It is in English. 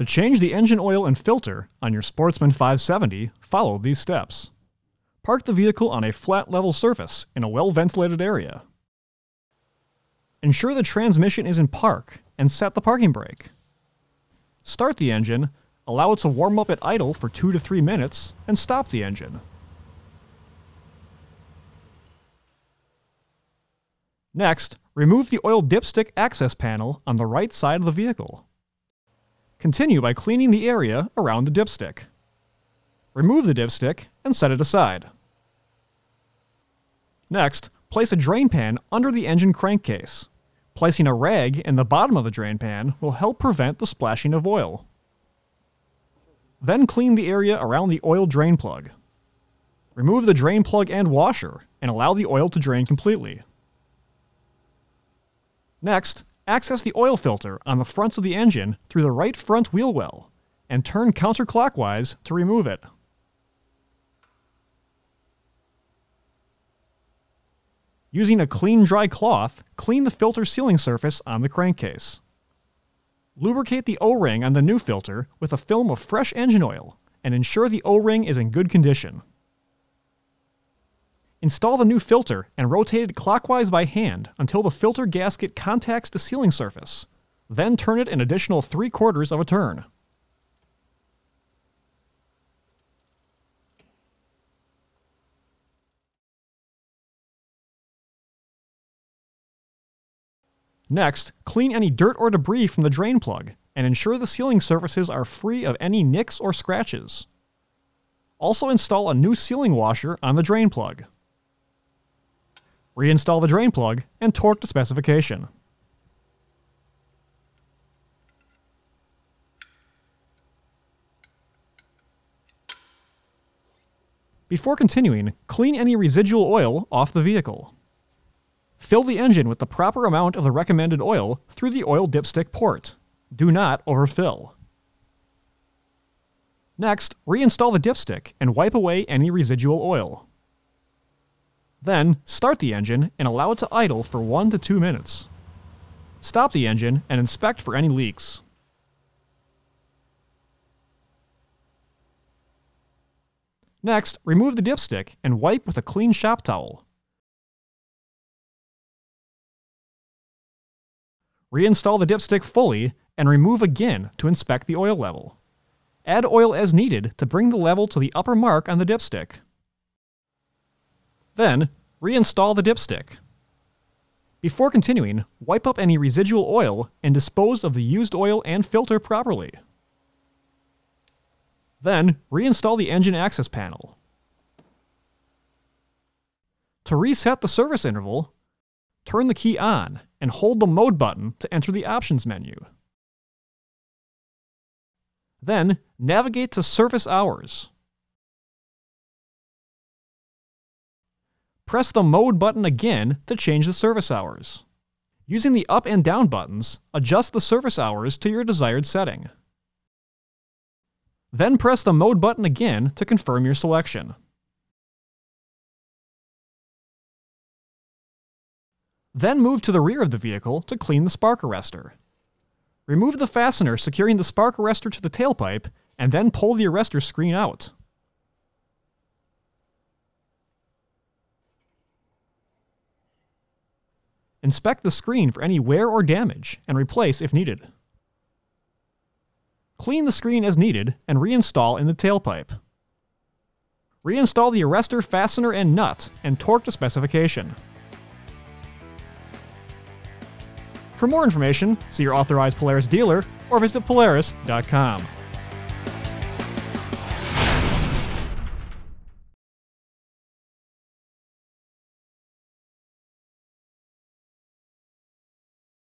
To change the engine oil and filter on your Sportsman 570, follow these steps. Park the vehicle on a flat level surface in a well ventilated area. Ensure the transmission is in park and set the parking brake. Start the engine, allow it to warm up at idle for 2 to 3 minutes, and stop the engine. Next, remove the oil dipstick access panel on the right side of the vehicle. Continue by cleaning the area around the dipstick. Remove the dipstick and set it aside. Next, place a drain pan under the engine crankcase. Placing a rag in the bottom of the drain pan will help prevent the splashing of oil. Then clean the area around the oil drain plug. Remove the drain plug and washer and allow the oil to drain completely. Next, access the oil filter on the front of the engine through the right front wheel well and turn counterclockwise to remove it. Using a clean dry cloth, clean the filter sealing surface on the crankcase. Lubricate the O-ring on the new filter with a film of fresh engine oil and ensure the O-ring is in good condition. Install the new filter and rotate it clockwise by hand until the filter gasket contacts the sealing surface. Then turn it an additional 3 quarters of a turn. Next, clean any dirt or debris from the drain plug and ensure the sealing surfaces are free of any nicks or scratches. Also install a new sealing washer on the drain plug. Reinstall the drain plug and torque to specification. Before continuing, clean any residual oil off the vehicle. Fill the engine with the proper amount of the recommended oil through the oil dipstick port. Do not overfill. Next, reinstall the dipstick and wipe away any residual oil. Then, start the engine and allow it to idle for 1 to 2 minutes. Stop the engine and inspect for any leaks. Next, remove the dipstick and wipe with a clean shop towel. Reinstall the dipstick fully and remove again to inspect the oil level. Add oil as needed to bring the level to the upper mark on the dipstick. Then, reinstall the dipstick. Before continuing, wipe up any residual oil and dispose of the used oil and filter properly. Then, reinstall the engine access panel. To reset the service interval, turn the key on and hold the mode button to enter the options menu. Then, navigate to service hours. Press the mode button again to change the service hours. Using the up and down buttons, adjust the service hours to your desired setting. Then press the mode button again to confirm your selection. Then move to the rear of the vehicle to clean the spark arrestor. Remove the fastener securing the spark arrestor to the tailpipe, and then pull the arrestor screen out. Inspect the screen for any wear or damage, and replace if needed. Clean the screen as needed, and reinstall in the tailpipe. Reinstall the arrestor, fastener, and nut, and torque to specification. For more information, see your authorized Polaris dealer or visit Polaris.com.